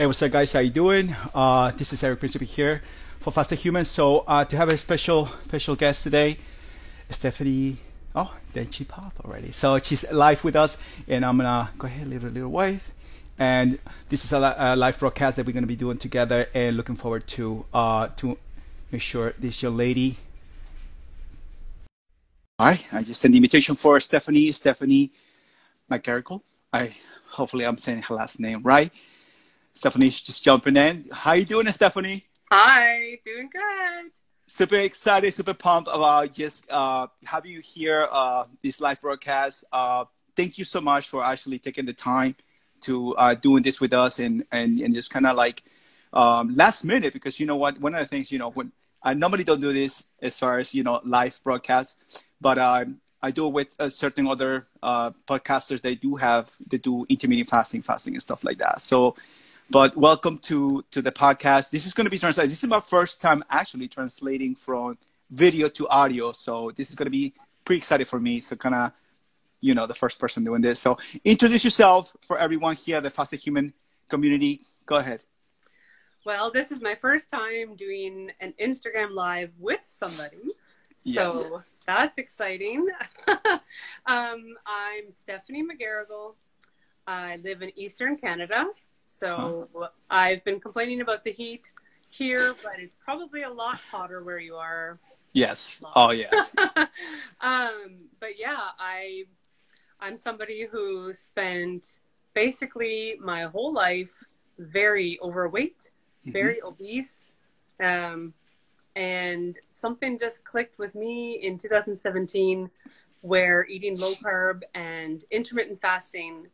Hey, what's up, guys? How you doing? Uh, this is Eric Principe here for Fasted Humans. So uh, to have a special special guest today, Stephanie. Oh, then she popped already. So she's live with us, and I'm gonna go ahead, little little wave. And this is a, a, live broadcast that we're gonna be doing together, and looking forward to uh, to make sure this young lady. Right, I just sent the invitation for Stephanie. Stephanie McGarrigle. I hopefully I'm saying her last name right. Stephanie's just jumping in. How you doing, Stephanie? Hi, doing good. Super excited, super pumped about just uh, having you here uh, this live broadcast. Uh, thank you so much for actually taking the time to uh, doing this with us and and, and just kind of like um, last minute because you know what one of the things you know when I normally don't do this as far as you know live broadcast, but um, I do it with uh, certain other uh, podcasters. They do have they do intermittent fasting, fasting and stuff like that. So, but welcome to to the podcast. This is going to be translated. This is my first time actually translating from video to audio. So this is going to be pretty exciting for me. So kind of, you know, the first person doing this. So introduce yourself for everyone here, the Fasted Human community. Go ahead. Well, this is my first time doing an Instagram live with somebody. Yes. So that's exciting. um, I'm Stephanie McGarrigle. I live in Eastern Canada. So huh. I've been complaining about the heat here, but it's probably a lot hotter where you are. Yes. Oh, yes. um, but yeah, I I'm somebody who spent basically my whole life very overweight, mm-hmm. very obese. Um, and something just clicked with me in 2017 where eating low carb and intermittent fasting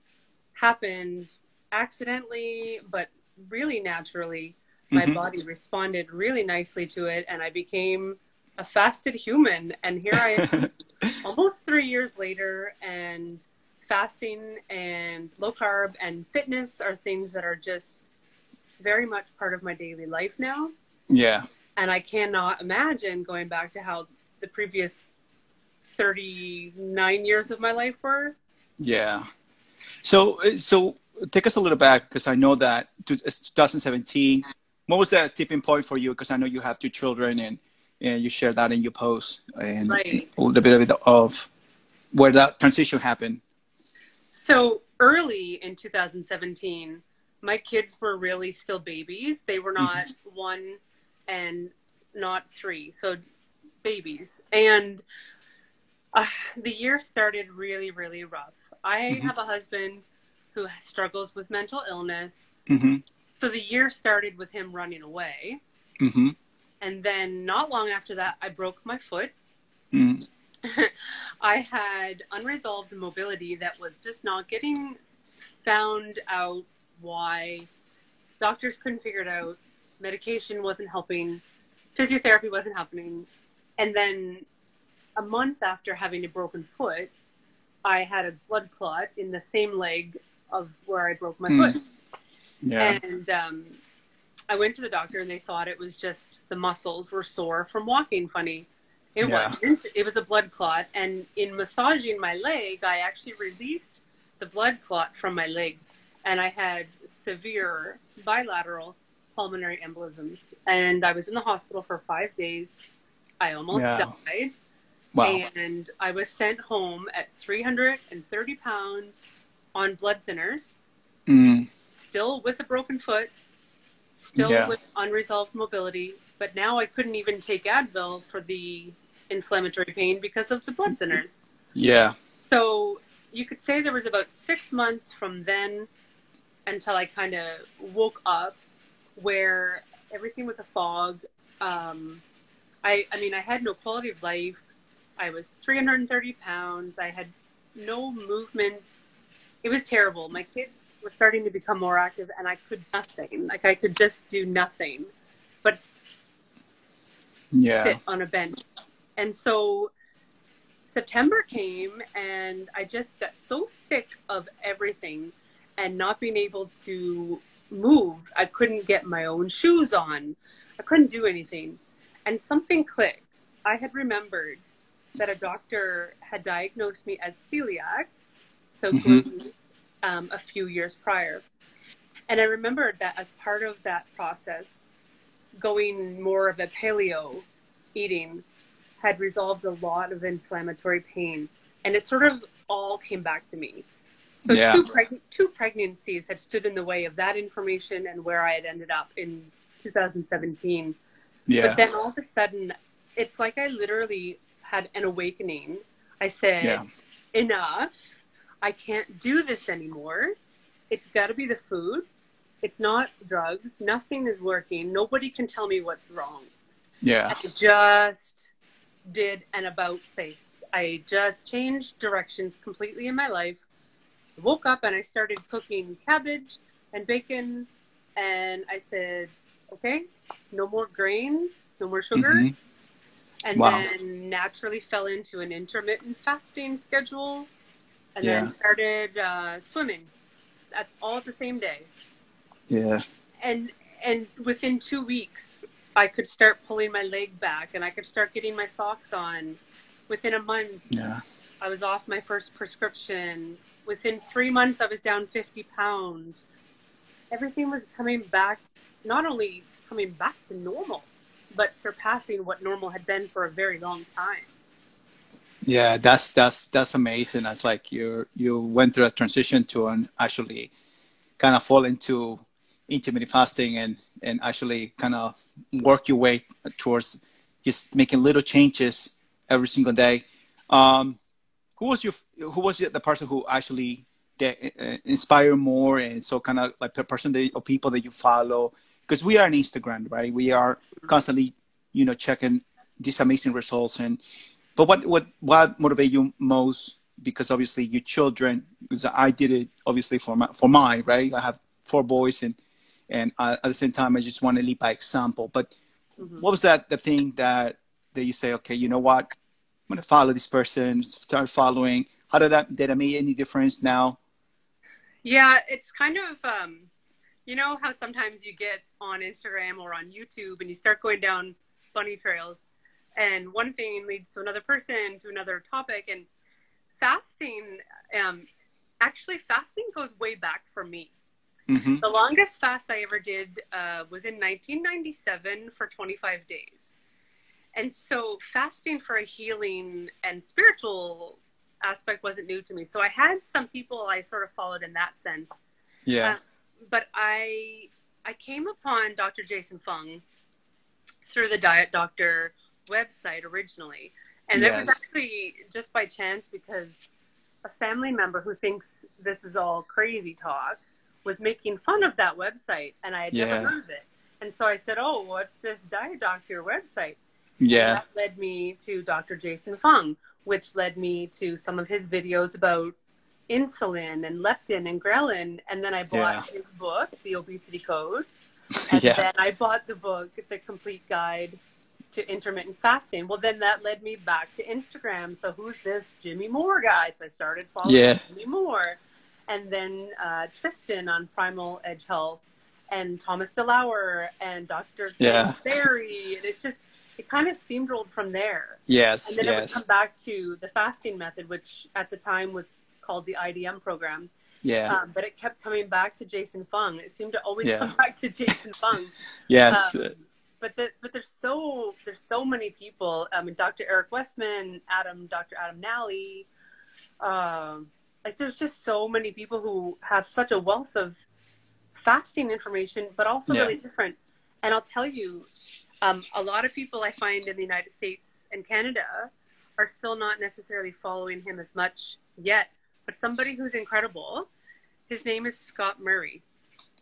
happened accidentally but really naturally my mm-hmm. body responded really nicely to it and i became a fasted human and here i am almost three years later and fasting and low carb and fitness are things that are just very much part of my daily life now yeah and I cannot imagine going back to how the previous 39 years of my life were. Yeah. So, so take us a little back because I know that 2017. What was that tipping point for you? Because I know you have two children and and you share that in your post and right. a little bit of, of where that transition happened. So early in 2017, my kids were really still babies. They were not mm-hmm. one and not three, so babies. And uh, the year started really, really rough. I mm-hmm. have a husband who struggles with mental illness. Mm-hmm. So the year started with him running away. Mm-hmm. And then, not long after that, I broke my foot. Mm. I had unresolved mobility that was just not getting found out why. Doctors couldn't figure it out medication wasn't helping, physiotherapy wasn't happening. And then a month after having a broken foot, I had a blood clot in the same leg of where I broke my mm. foot. Yeah. And um, I went to the doctor and they thought it was just the muscles were sore from walking funny. It yeah. wasn't. It was a blood clot. And in massaging my leg, I actually released the blood clot from my leg. And I had severe bilateral pulmonary embolisms, and I was in the hospital for five days. I almost yeah. died. Wow. And I was sent home at 330 pounds on blood thinners, mm. still with a broken foot, still yeah. with unresolved mobility. But now I couldn't even take Advil for the inflammatory pain because of the blood thinners. Yeah. So you could say there was about six months from then until I kind of woke up where everything was a fog. Um, I, I mean, I had no quality of life. I was 330 pounds. I had no movement. It was terrible. My kids were starting to become more active, and I could nothing. Like I could just do nothing, but yeah. sit on a bench. And so September came, and I just got so sick of everything and not being able to move. I couldn't get my own shoes on. I couldn't do anything. And something clicked. I had remembered that a doctor had diagnosed me as celiac, so mm-hmm. um, a few years prior. And I remembered that as part of that process, going more of a paleo eating had resolved a lot of inflammatory pain. And it sort of all came back to me. So Yeah. two, preg- two pregnancies had stood in the way of that information and where I had ended up in 2017. Yeah. But then all of a sudden, it's like I literally had an awakening. I said, Yeah. enough. I can't do this anymore. It's got to be the food. It's not drugs. Nothing is working. Nobody can tell me what's wrong. Yeah. I just did an about face. I just changed directions completely in my life. I woke up and I started cooking cabbage and bacon. And I said, okay, no more grains, no more sugar. Mhm. And Wow. then naturally fell into an intermittent fasting schedule. And Yeah. then started uh, swimming at, all at the same day Yeah. and and within two weeks i could start pulling my leg back and i could start getting my socks on within a month Yeah. i was off my first prescription within three months i was down 50 pounds everything was coming back not only coming back to normal but surpassing what normal had been for a very long time Yeah, that's that's that's amazing. That's like you you went through a transition to an actually kind of fall into intermittent fasting and and actually kind of work your way towards just making little changes every single day. Um, who was your who was the person who actually that uh, inspire more and so kind of like the person that, or people that you follow because we are on Instagram, right? We are constantly you know checking these amazing results and but what what what motivate you most? Because obviously your children, because I did it obviously for my for mine, right? I have four boys, and and I, at the same time, I just want to lead by example. But Mhm. what was that the thing that that you say? Okay, you know what? I'm gonna follow this person. Start following. How did that did it make any difference now? Yeah, it's kind of um, you know how sometimes you get on Instagram or on YouTube and you start going down bunny trails, and one thing leads to another person to another topic, and fasting. Um, actually, fasting goes way back for me. hmm The longest fast I ever did uh, was in 1997 for 25 days. And so fasting for a healing and spiritual aspect wasn't new to me. So I had some people I sort of followed in that sense. Yeah. Uh, but I I came upon Dr. Jason Fung through the Diet Doctor website originally. And it was actually just by chance because a family member who thinks this is all crazy talk was making fun of that website and I had Yeah. never heard of it. And so I said, Oh, what's this Diet Doctor website? yeah. That led me to Dr. Jason Fung, which led me to some of his videos about insulin and leptin and ghrelin. And then I bought his book, The Obesity Code. And Yeah. then I bought the book, The Complete Guide to Intermittent Fasting. Well, then that led me back to Instagram. So who's this Jimmy Moore guy? So I started following Yeah. Jimmy Moore. And then uh, Tristan on Primal Edge Health and Thomas DeLauer and Dr. Yeah. Berry. And it's just, it kind of steamrolled from there. Yes. And then it would come back to the fasting method, which at the time was called the IDM program. Yeah. Um, but it kept coming back to Jason Fung. It seemed to always Yeah. come back to Jason Fung. yes. um, but the, but there's so there's so many people. I mean, Dr. Eric Westman, Adam, Dr. Adam Nally. Um, like there's just so many people who have such a wealth of fasting information, but also Yeah. really different. And I'll tell you, um, a lot of people I find in the United States and Canada are still not necessarily following him as much yet. But somebody who's incredible, his name is Scott Murray.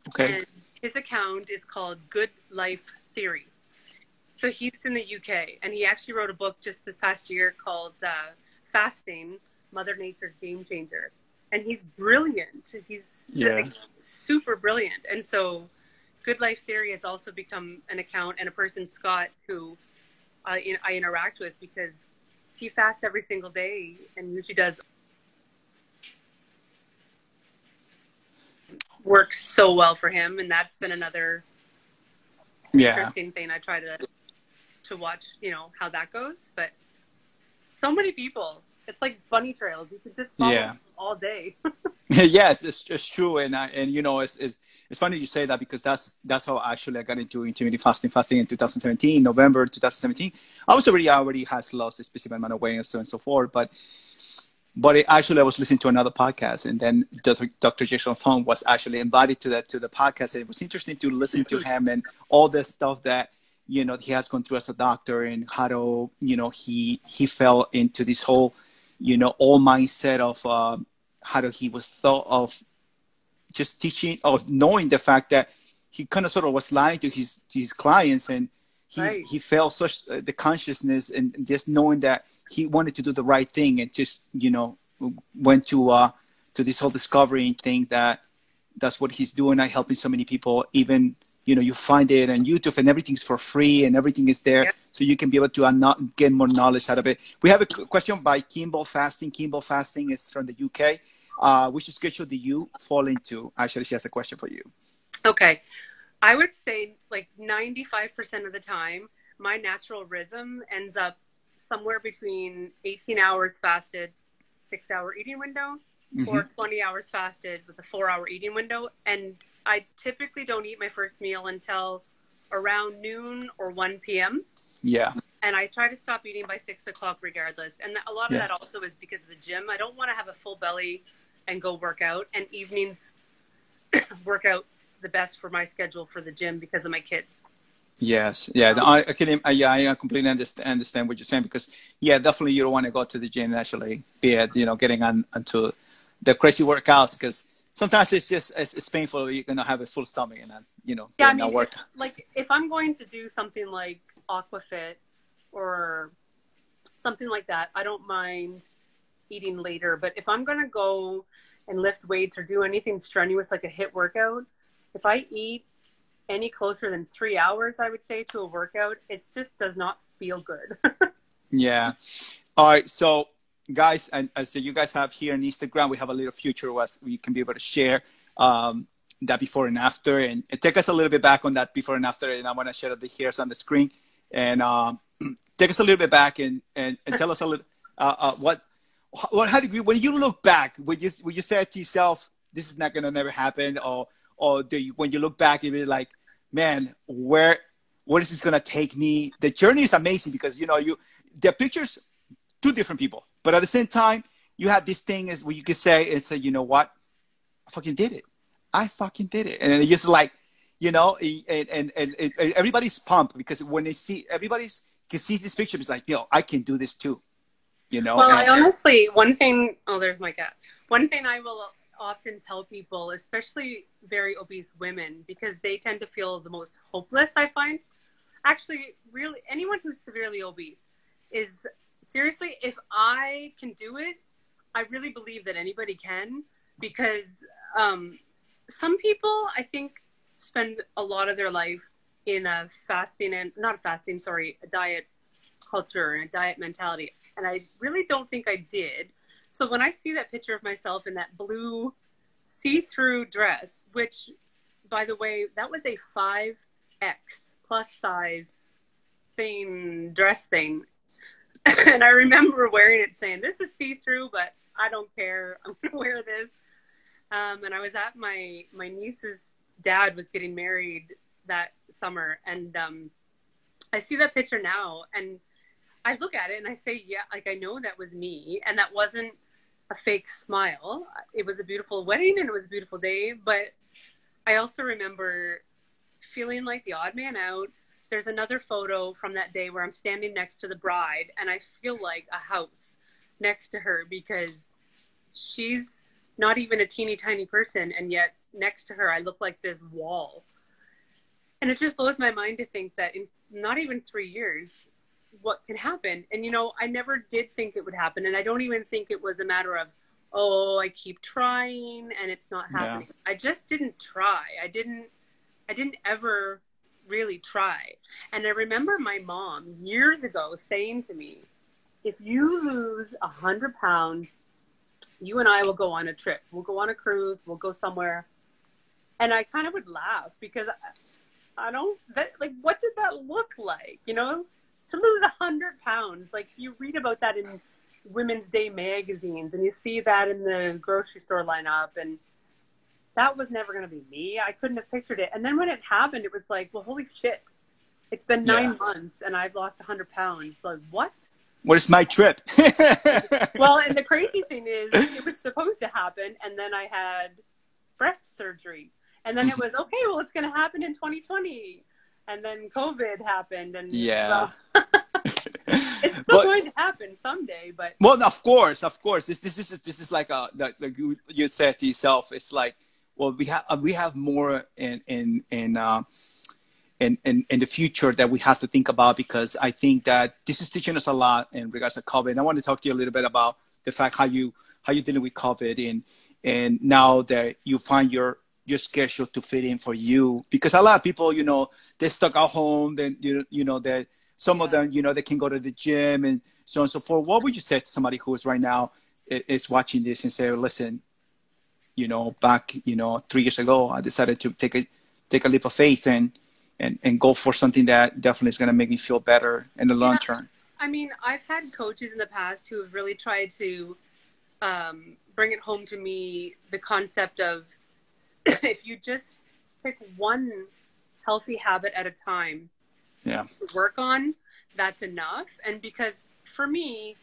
okay. And his account is called Good Life Theory. So he's in the UK, and he actually wrote a book just this past year called uh, Fasting Mother Nature's Game Changer. And he's brilliant. He's Yeah. like, super brilliant. And so Good Life Theory has also become an account and a person, Scott, who uh, in- I interact with because he fasts every single day and usually does works so well for him and that's been another Yeah. interesting thing i try to to watch you know how that goes but so many people it's like bunny trails you could just follow Yeah. all day yes, it's, it's true, and I, and you know, it's, it's it's funny you say that because that's that's how actually I got into intermittent fasting, fasting in 2017, November 2017. I was already I already has lost a specific amount of weight and so on and so forth, but but it, actually I was listening to another podcast, and then Dr. Dr. Jason Fung was actually invited to that to the podcast. And it was interesting to listen to him and all the stuff that you know he has gone through as a doctor and how to you know he he fell into this whole you know all mindset of uh, how to, he was thought of just teaching or knowing the fact that he kind of sort of was lying to his to his clients and he right. he felt such uh, the consciousness and just knowing that he wanted to do the right thing and just you know went to uh to this whole discovery thing that that's what he's doing I helping so many people. Even you know you find it on youtube and everything's for free and everything is there. Yeah. so you can be able to uh, get more knowledge out of it. We have a question by kimball fasting. Kimball fasting is from the uk uh, which schedule do you fall into? Actually she has a question for you. Okay. I would say like 95% of the time my natural rhythm ends up somewhere between 18 hours fasted six hour eating window mm-hmm. or 20 hours fasted with a four hour eating window and I typically don't eat my first meal until around noon or 1 p.m. Yeah. And I try to stop eating by six o'clock regardless. And a lot of yeah. that also is because of the gym. I don't want to have a full belly and go work out. And evenings work out the best for my schedule for the gym because of my kids. Yes, yeah, I, I can, yeah, I completely understand, understand what you're saying because, yeah, definitely you don't want to go to the gym and actually be, at, you know, getting on onto the crazy workouts because sometimes it's just it's, it's, painful. You're gonna have a full stomach and then you know yeah, I mean, work. Like if I'm going to do something like Aquafit or something like that, I don't mind eating later. But if I'm gonna go and lift weights or do anything strenuous like a HIIT workout, if I eat any closer than three hours, I would say to a workout, it just does not feel good. yeah. All right. So guys, and as you guys have here on Instagram, we have a little future was we can be able to share um, that before and after, and, and, take us a little bit back on that before and after. And I want to share the hairs on the screen and um, take us a little bit back and and, and tell us a little uh, uh, what what how did you when you look back would you would you say to yourself this is not gonna never happen or or do you when you look back you be like man where where is this gonna take me the journey is amazing because you know you the pictures two different people but at the same time, you have this thing is where you can say and say, you know what, I fucking did it. I fucking did it, and it's just like, you know, and, and, and, and everybody's pumped because when they see everybody's can see this picture, it's like, you know, I can do this too. You know. Well, and, I honestly, one thing. Oh, there's my cat. One thing I will often tell people, especially very obese women, because they tend to feel the most hopeless. I find, actually, really, anyone who's severely obese is seriously, if I can do it, I really believe that anybody can because um, some people, I think, spend a lot of their life in a fasting and not fasting, sorry, a diet culture and a diet mentality. And I really don't think I did. So when I see that picture of myself in that blue see through dress, which, by the way, that was a 5X plus size thing, dress thing. and I remember wearing it saying, This is see through, but I don't care. I'm going to wear this. Um, and I was at my, my niece's dad was getting married that summer. And um, I see that picture now and I look at it and I say, Yeah, like I know that was me. And that wasn't a fake smile. It was a beautiful wedding and it was a beautiful day. But I also remember feeling like the odd man out there's another photo from that day where I'm standing next to the bride and I feel like a house next to her because she's not even a teeny tiny person and yet next to her I look like this wall. And it just blows my mind to think that in not even 3 years what can happen. And you know, I never did think it would happen and I don't even think it was a matter of oh, I keep trying and it's not happening. Yeah. I just didn't try. I didn't I didn't ever really try. And I remember my mom years ago saying to me, if you lose a hundred pounds, you and I will go on a trip. We'll go on a cruise. We'll go somewhere. And I kind of would laugh because I, I don't that like what did that look like? You know, to lose a hundred pounds. Like you read about that in Women's Day magazines, and you see that in the grocery store lineup, and that was never going to be me. I couldn't have pictured it. And then when it happened, it was like, well, holy shit. It's been nine yeah. months and I've lost a 100 pounds. Like, what? Where's my trip? well, and the crazy thing is, it was supposed to happen, and then I had breast surgery. And then it mm-hmm. was, okay, well, it's going to happen in 2020. And then COVID happened. And yeah. Well, it's still but, going to happen someday, but well, of course, of course. This this is this is like a like, like you, you said to yourself. It's like well, we have we have more in in in. Uh, in, in, in the future that we have to think about because I think that this is teaching us a lot in regards to COVID. And I want to talk to you a little bit about the fact how you how you dealing with COVID and and now that you find your your schedule to fit in for you because a lot of people you know they're stuck at home then you you know that some of them you know they can go to the gym and so on and so forth. What would you say to somebody who is right now is watching this and say, listen, you know, back you know three years ago I decided to take a take a leap of faith and and, and go for something that definitely is going to make me feel better in the long term. I mean, I've had coaches in the past who have really tried to um, bring it home to me the concept of if you just pick one healthy habit at a time yeah. to work on, that's enough. And because for me,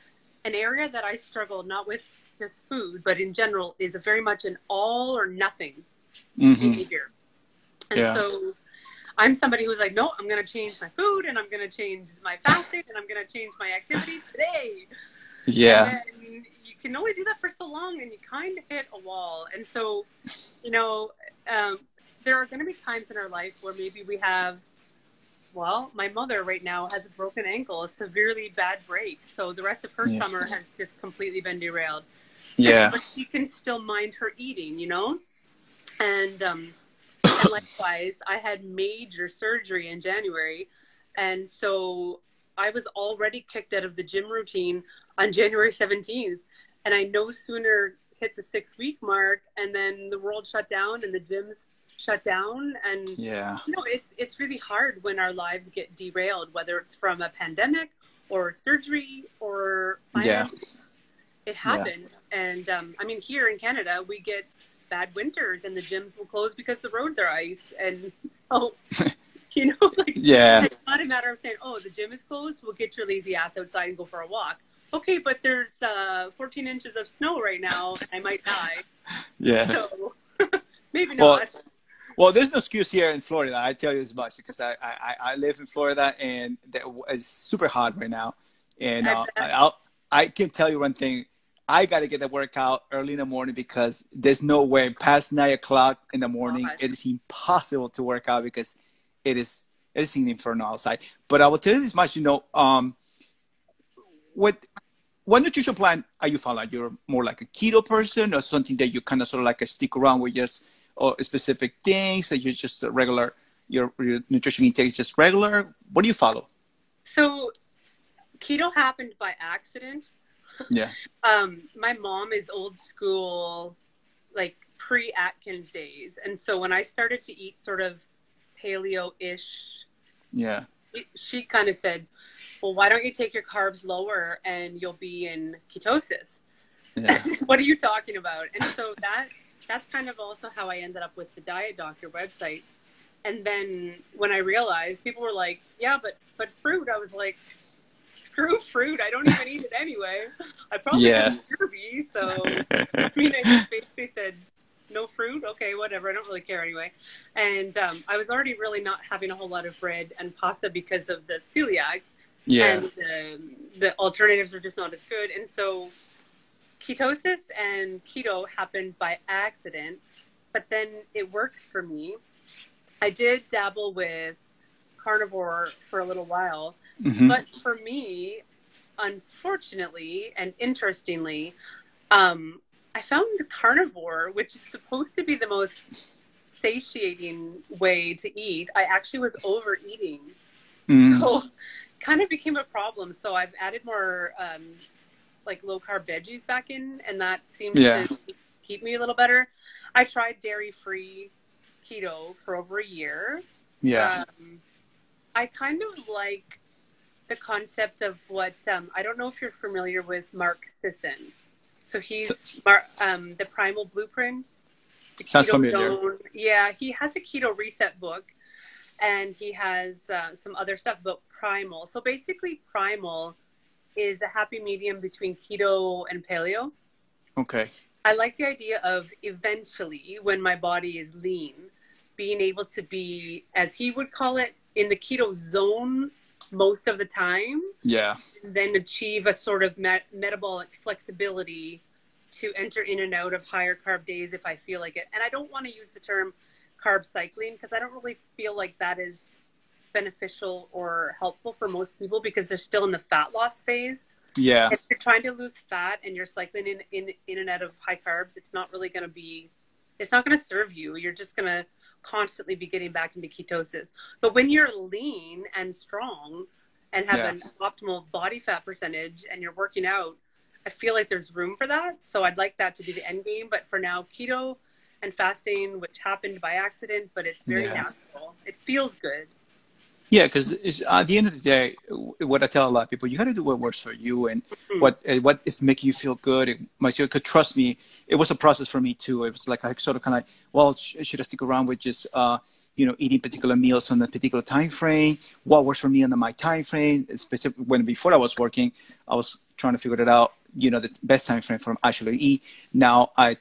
an area that I struggle not with just food, but in general, is a very much an all or nothing mm-hmm. behavior. And yeah. so I'm somebody who's like, no, I'm going to change my food and I'm going to change my fasting and I'm going to change my activity today. Yeah. Can only do that for so long and you kind of hit a wall. And so, you know, um, there are going to be times in our life where maybe we have, well, my mother right now has a broken ankle, a severely bad break. So the rest of her yeah. summer has just completely been derailed. Yeah. but she can still mind her eating, you know? And, um, and likewise, I had major surgery in January. And so I was already kicked out of the gym routine on January 17th. And I no sooner hit the six week mark and then the world shut down and the gyms shut down. And yeah, you know, it's, it's really hard when our lives get derailed, whether it's from a pandemic or surgery or finances. Yeah. It happens. Yeah. And um, I mean, here in Canada, we get bad winters and the gyms will close because the roads are ice. And so, you know, like, yeah, it's not a matter of saying, oh, the gym is closed. We'll get your lazy ass outside and go for a walk. Okay, but there's uh, 14 inches of snow right now. I might die. Yeah. So maybe not. Well, well, there's no excuse here in Florida. I tell you as much because I, I, I live in Florida and it's super hot right now. And uh, I, I can tell you one thing I got to get the workout early in the morning because there's no way past nine o'clock in the morning it is impossible to work out because it is it is an inferno outside. But I will tell you this much, you know, um, what what nutrition plan are you following? You're more like a keto person or something that you kind of sort of like a stick around with just or specific things, or you're just a regular your, your nutrition intake is just regular. What do you follow? So keto happened by accident yeah. Um, my mom is old school, like pre Atkins days, and so when I started to eat sort of paleo ish, yeah, she kind of said, "Well, why don't you take your carbs lower and you'll be in ketosis?" Yeah. what are you talking about? And so that that's kind of also how I ended up with the Diet Doctor website. And then when I realized, people were like, "Yeah, but but fruit," I was like, screw fruit. I don't even eat it anyway. I probably yeah. scurvy. So I mean, I just basically said no fruit. Okay, whatever. I don't really care anyway. And um, I was already really not having a whole lot of bread and pasta because of the celiac. Yeah. And the, the alternatives are just not as good. And so ketosis and keto happened by accident, but then it works for me. I did dabble with carnivore for a little while Mm-hmm. But for me, unfortunately and interestingly, um, I found the carnivore, which is supposed to be the most satiating way to eat, I actually was overeating. Mm. So kind of became a problem. So I've added more um, like low carb veggies back in, and that seems yeah. to keep me a little better. I tried dairy free keto for over a year. Yeah. Um, I kind of like the concept of what um, I don't know if you're familiar with Mark Sisson. So he's Mar- um, the Primal Blueprint. Sounds familiar. Zone. Yeah, he has a keto reset book, and he has uh, some other stuff about primal. So basically, primal is a happy medium between keto and paleo. Okay. I like the idea of eventually, when my body is lean, being able to be, as he would call it, in the keto zone most of the time, Yeah. then achieve a sort of met- metabolic flexibility to enter in and out of higher carb days if I feel like it. And I don't want to use the term carb cycling because I don't really feel like that is beneficial or helpful for most people because they're still in the fat loss phase. Yeah. If you're trying to lose fat and you're cycling in in, in and out of high carbs, it's not really going to be, it's not going to serve you. You're just going to constantly be getting back into ketosis. But when you're lean and strong and have Yeah. an optimal body fat percentage and you're working out, I feel like there's room for that. So I'd like that to be the end game. But for now, keto and fasting, which happened by accident, but it's very Yeah. natural. It feels good. Yeah, because at the end of the day, what I tell a lot of people, you got to do what works for you and Mhm. what what is making you feel good. Makes you, cause trust me, it was a process for me too. It was like I sort of kind of, well, sh- should I stick around with just, uh, you know, eating particular meals on a particular time frame? What works for me on my time frame? Specific when before I was working, I was trying to figure it out. You know, the best time frame for actually eat. Now I,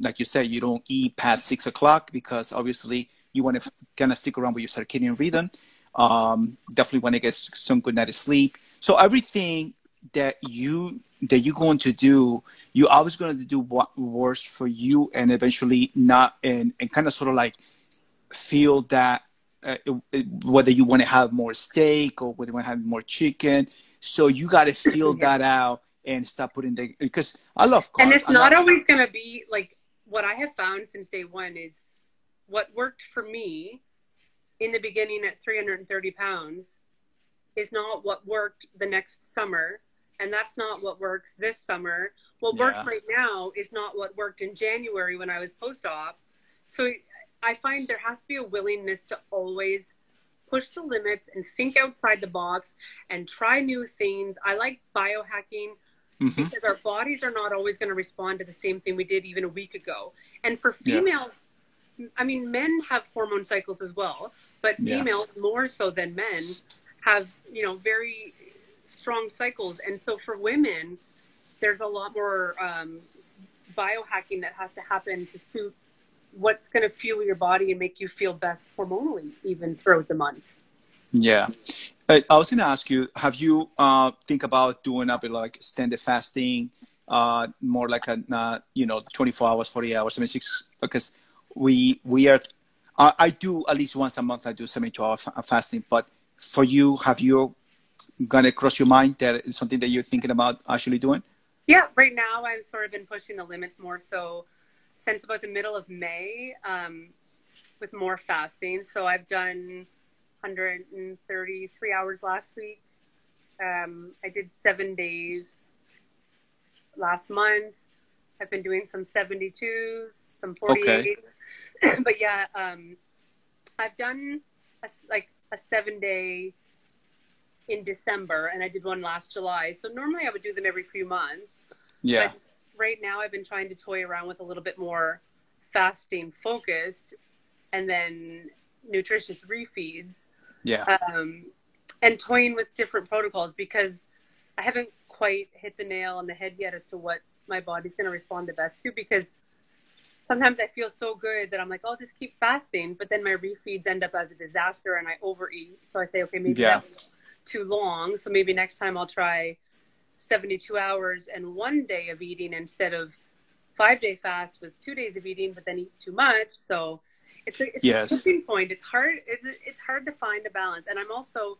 like you said, you don't eat past six o'clock because obviously you want to kind of stick around with your circadian rhythm um, definitely want to get some good night of sleep. So everything that you that you're going to do, you're always going to do what works for you, and eventually not and and kind of sort of like feel that uh, it- it- whether you want to have more steak or whether you want to have more chicken. So you got to feel Yeah. that out and stop putting the because I love carbs. and it's not love- always going to be like what I have found since day one is what worked for me in the beginning at 330 pounds is not what worked the next summer. And that's not what works this summer. What works right now is not what worked in January when I was post op. So I find there has to be a willingness to always push the limits and think outside the box and try new things. I like biohacking Mhm. because our bodies are not always going to respond to the same thing we did even a week ago. And for Yeah. I mean, men have hormone cycles as well, but Yeah. females more so than men have, you know, very strong cycles. And so for women, there's a lot more um, biohacking that has to happen to suit what's going to fuel your body and make you feel best hormonally even throughout the month. Yeah. I was going to ask you, have you uh, think about doing a bit like standard fasting, uh, more like a, uh, you know, 24 hours, 40 hours, 76, because we, we are, I, I do at least once a month, I do 72 hour fa- fasting, but for you, have you gonna cross your mind that it's something that you're thinking about actually doing? Yeah, right now I've sort of been pushing the limits more so since about the middle of May um, with more fasting. So I've done 133 hours last week. Um, I did seven days last month. I've been doing some 72s, some 48s. but yeah, um, I've done a, like a seven day in December, and I did one last July. So normally I would do them every few months. Yeah. But right now I've been trying to toy around with a little bit more fasting focused, and then nutritious refeeds, Yeah. um, and toying with different protocols because I haven't quite hit the nail on the head yet as to what my body's going to respond the best to because sometimes I feel so good that I'm like, I'll just keep fasting, but then my refeeds end up as a disaster and I overeat. So I say, okay, maybe Yeah. too long. So maybe next time I'll try 72 hours and one day of eating instead of five day fast with two days of eating, but then eat too much. So it's a, it's Yes. a tipping point. It's hard. It's, it's hard to find a balance. And I'm also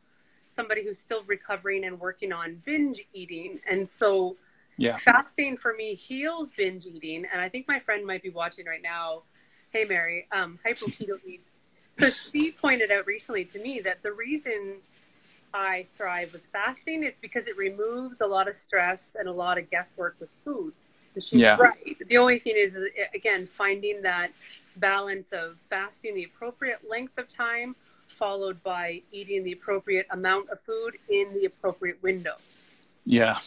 somebody who's still recovering and working on binge eating. And so Yeah. fasting for me heals binge eating. And I think my friend might be watching right now. Hey, Mary, um, Hypo Keto Eats. So she pointed out recently to me that the reason I thrive with fasting is because it removes a lot of stress and a lot of guesswork with food. And she's Yeah. right. The only thing is, again, finding that balance of fasting the appropriate length of time, followed by eating the appropriate amount of food in the appropriate window. Yeah,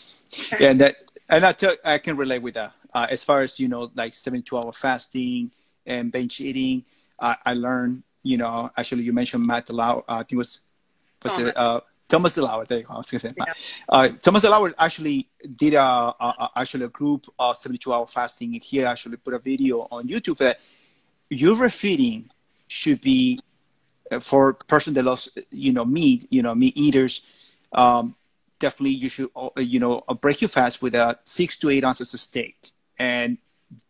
yeah, and that and I tell I can relate with that. Uh, as far as you know, like seventy-two hour fasting and binge eating. I, I learned, you know, actually you mentioned Matt DeLauer. Uh, I think it was was Thomas. it uh, Thomas DeLauer? There you go. I was gonna say Yeah. Uh, Thomas DeLauer actually did a, a, actually a group uh, 72 hour fasting. And he actually put a video on YouTube that your refeeding should be uh, for person that loves you know meat, you know meat eaters. Um, definitely, you should uh, you know uh, break your fast with a six to eight ounces of steak, and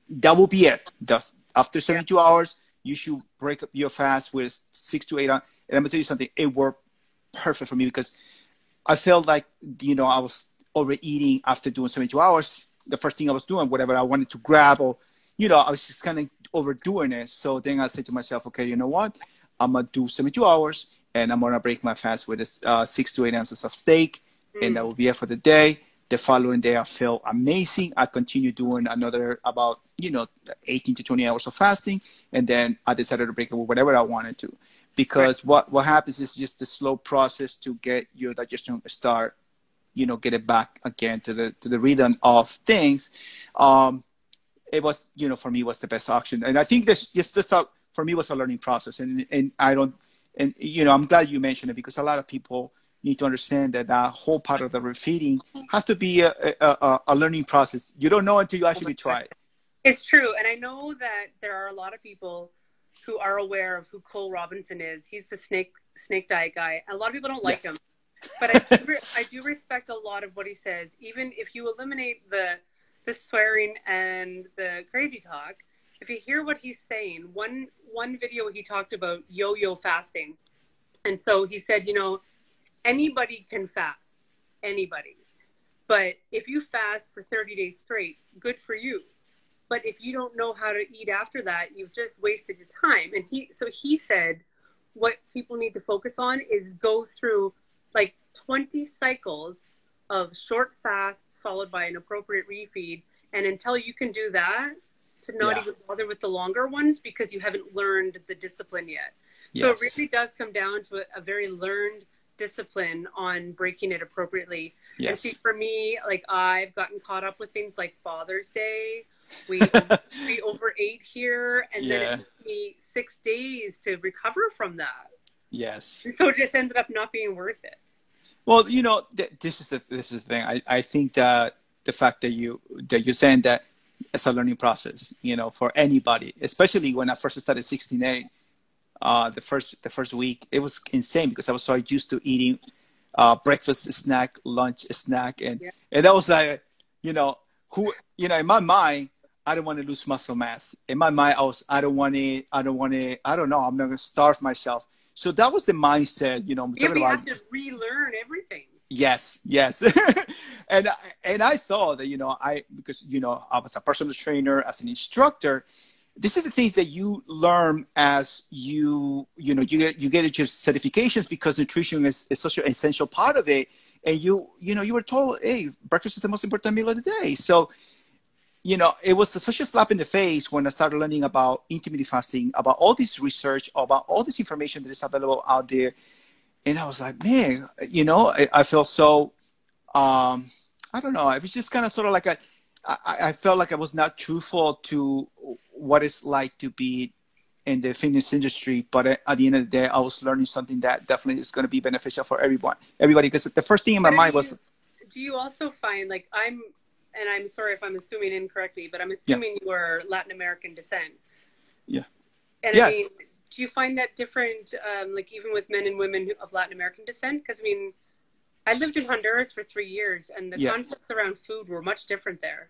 that will be it. That's after 72 hours, you should break up your fast with six to eight. ounces. And I'm gonna tell you something. It worked perfect for me because I felt like you know I was overeating after doing 72 hours. The first thing I was doing, whatever I wanted to grab, or you know, I was just kind of overdoing it. So then I said to myself, okay, you know what? I'm gonna do 72 hours, and I'm gonna break my fast with this, uh, six to eight ounces of steak, and that will be it for the day. The following day, I felt amazing. I continued doing another about you know 18 to 20 hours of fasting, and then I decided to break it with whatever I wanted to, because what what happens is just the slow process to get your digestion start, you know, get it back again to the to the rhythm of things. Um, it was you know for me was the best option, and I think this just this uh, for me was a learning process, and and I don't and you know I'm glad you mentioned it because a lot of people need to understand that that whole part of the refeeding has to be a, a, a, a learning process. You don't know until you actually try it. It's true, and I know that there are a lot of people who are aware of who Cole Robinson is. He's the snake snake diet guy. A lot of people don't like Yes. him, but I do, I do respect a lot of what he says. Even if you eliminate the the swearing and the crazy talk, if you hear what he's saying, one one video he talked about yo-yo fasting, and so he said, you know, anybody can fast, anybody, but if you fast for 30 days straight, good for you. But if you don't know how to eat after that, you've just wasted your time. And he, so he said, what people need to focus on is go through like 20 cycles of short fasts followed by an appropriate refeed. And until you can do that, to not Yeah. even bother with the longer ones because you haven't learned the discipline yet. So it really does come down to a, a very learned discipline on breaking it appropriately. And Yes. see, for me, like I've gotten caught up with things like Father's Day. We we overate here, and then it took me six days to recover from that. Yes. So it just ended up not being worth it. Well, you know, th- this is the this is the thing. I, I think that the fact that you that you're saying that it's a learning process, you know, for anybody, especially when I first started 16A, uh, the first the first week, it was insane because I was so used to eating uh, breakfast snack, lunch snack, and Yeah. and that was like, you know, who you know, in my mind, I don't want to lose muscle mass. In my mind, I was, I don't want to, I don't want to, I don't know, I'm not going to starve myself. So that was the mindset, you know, Yeah, we have to relearn everything. Yes, yes, and I- and I thought that you know I because you know I was a personal trainer as an instructor. These are the things that you learn as you you know you get you get your certifications because nutrition is, is such an essential part of it. And you you know you were told, hey, breakfast is the most important meal of the day. So you know it was such a slap in the face when I started learning about intermittent fasting, about all this research, about all this information that is available out there and I was like, man, you know, I, I felt so, um, I don't know. It was just kind of sort of like a, I, I felt like I was not truthful to what it's like to be in the fitness industry. But at the end of the day, I was learning something that definitely is going to be beneficial for everyone, everybody. Because the first thing in my mind you- was, Do you also find like I'm, and I'm sorry if I'm assuming incorrectly, but I'm assuming you are Latin American descent. Yeah. And Yes. I mean, do you find that different, um, like even with men and women of Latin American descent? Because I mean, I lived in Honduras for three years, and the Yeah. concepts around food were much different there.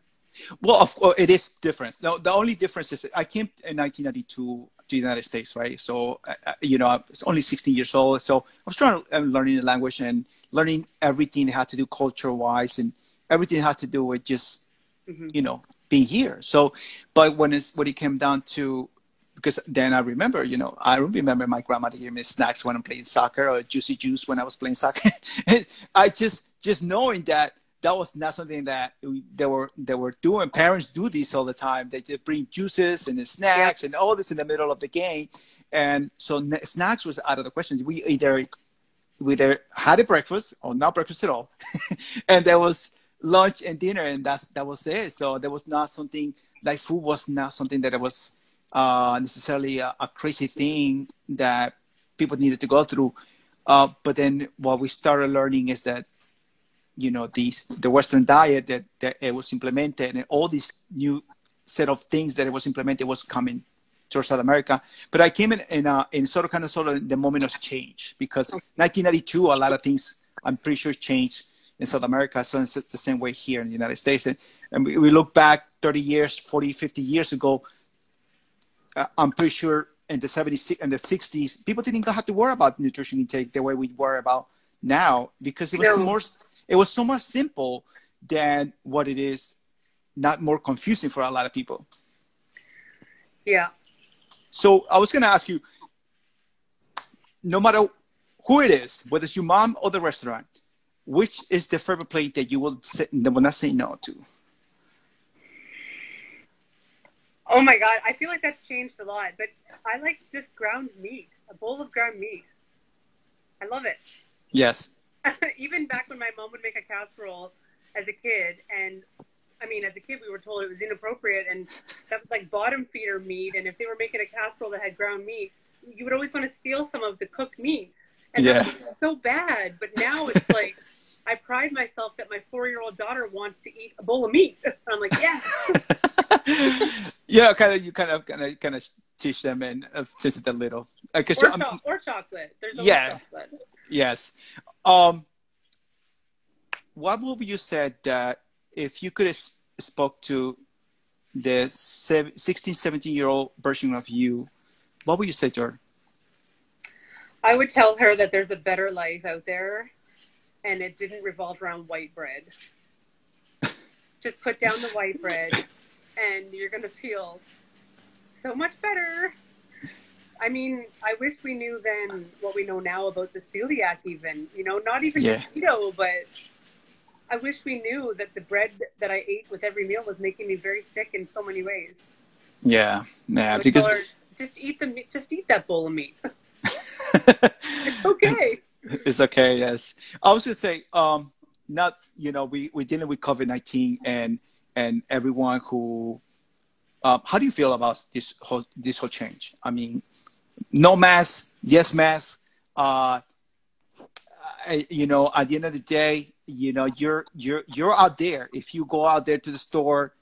Well, of course, it is different. Now, the only difference is I came in 1992 to the United States, right? So, uh, uh, you know, I was only 16 years old. So I was trying to um, learning the language and learning everything that had to do culture wise and everything had to do with just, Mhm. you know, being here. So, but when it's, when it came down to, because then I remember, you know, I remember my grandmother giving me snacks when I'm playing soccer or juicy juice when I was playing soccer. I just, just knowing that that was not something that we, they were they were doing. Parents do this all the time. They just bring juices and the snacks and all this in the middle of the game, and so snacks was out of the question. We either we either had a breakfast or not breakfast at all, and there was lunch and dinner, and that's that was it. So there was not something like food was not something that was uh, necessarily a, a, crazy thing that people needed to go through. Uh, but then what we started learning is that, you know, these the Western diet that, that it was implemented and all these new set of things that it was implemented was coming towards South America. But I came in in, uh, in sort of kind of sort of the moment of change because 1992, a lot of things I'm pretty sure changed in South America. So it's the same way here in the United States. And, and we, we look back 30 years, 40, 50 years ago, uh, I'm pretty sure in the 70s and the 60s, people didn't have to worry about nutrition intake the way we worry about now because it was no. more, it was so much simple than what it is, not more confusing for a lot of people. Yeah. So I was going to ask you, no matter who it is, whether it's your mom or the restaurant, which is the favorite plate that you will say, that will not say no to? Oh my god, I feel like that's changed a lot, but I like just ground meat, a bowl of ground meat. I love it. Yes. Even back when my mom would make a casserole as a kid, and I mean, as a kid, we were told it was inappropriate, and that was like bottom feeder meat. And if they were making a casserole that had ground meat, you would always want to steal some of the cooked meat. And yeah. that was so bad. But now it's like, I pride myself that my four year old daughter wants to eat a bowl of meat. I'm like, yes. yeah, kind of. You kind of, kind of, kind of teach them and uh, since they're little. Uh, or, cho- or chocolate. There's yeah. Chocolate. Yes. Um, what would you said that if you could have spoke to the 16, 17 year old version of you, what would you say to her? I would tell her that there's a better life out there and it didn't revolve around white bread. Just put down the white bread and you're going to feel so much better. I mean, I wish we knew then what we know now about the celiac, even. You know, not even yeah. keto, but I wish we knew that the bread that I ate with every meal was making me very sick in so many ways. Yeah, yeah, because just eat the just eat that bowl of meat. it's okay. It's okay. Yes, I was gonna say, um, not you know, we we're dealing with COVID nineteen and and everyone who. Um, how do you feel about this whole this whole change? I mean, no mask, yes mask. Uh, I, you know, at the end of the day, you know, you're you're you're out there. If you go out there to the store,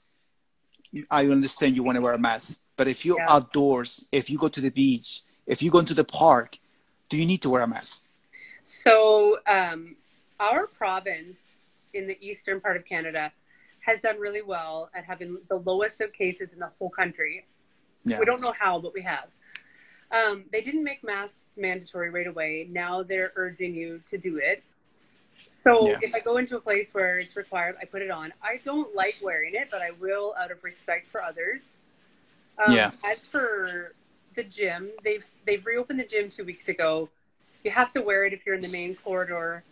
I understand you want to wear a mask. But if you're yeah. outdoors, if you go to the beach, if you go into the park, do you need to wear a mask? So, um, our province in the eastern part of Canada has done really well at having the lowest of cases in the whole country. Yeah. We don't know how, but we have. Um, they didn't make masks mandatory right away. Now they're urging you to do it. So yeah. if I go into a place where it's required, I put it on. I don't like wearing it, but I will out of respect for others. Um, yeah. As for the gym, they've they've reopened the gym two weeks ago. You have to wear it if you're in the main corridor